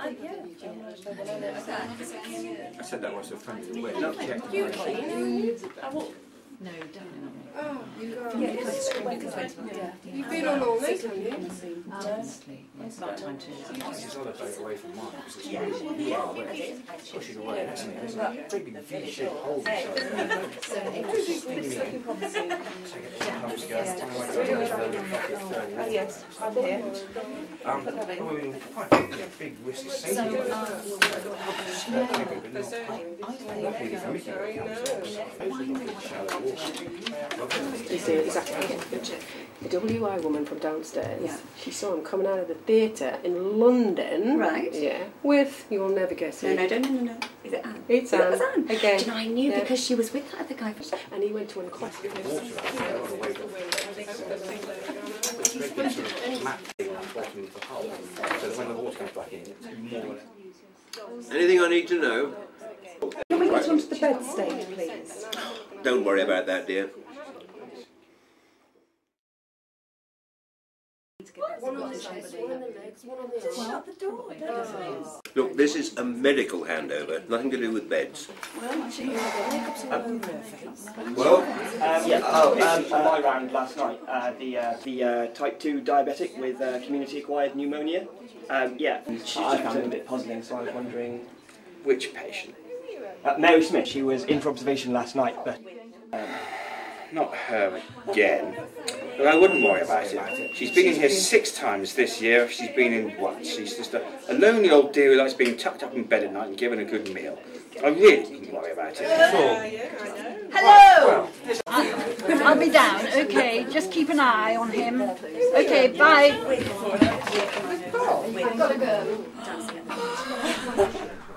I said that was a friendly way. Not check. No, don't. Oh, you go. Yeah, yeah. You've been on all night, haven't you? Honestly, it's about time to. She's on a boat away from mine because it's really far away. Pushing away, that's it. There's that big V-shaped hole inside. Oh, yes, I'm here. Um, I mean, quite a big whiskey safety. So, but You see exactly. The WI woman from downstairs, Yeah. she saw him coming out of the theatre in London. Right. Yeah. With, you'll never guess No, who. no, no, no, no, no. Is it Anne? It's That Anne. was Anne. Again. Do you know, I knew Yeah. because she was with that other guy. And he went to inquest. Water out there on the way It's very good sort of map thing at the bottom of the hull. So that when the water comes back in, it's more Anything I need to know? Can we get onto the bed stage, please? Don't worry about that, dear. One on the chest, one on the legs, one on the arm. Shut the door. Look, this is a medical handover, nothing to do with beds. Well, actually, makeup's all over her face. Well, Um, yeah, oh, um, on my round last night, uh, the uh, the uh, type 2 diabetic with uh, community-acquired pneumonia. Um, yeah, I found it a bit puzzling, so I was wondering which patient. Uh, Mary Smith, she was in for observation last night, but Not her again. But I wouldn't worry about it. She's been in here six times this year. She's been in once. She's just a, a lonely old dear who likes being tucked up in bed at night and given a good meal. I really wouldn't worry about it. Hello! I'll be down, okay, just keep an eye on him. Okay, bye.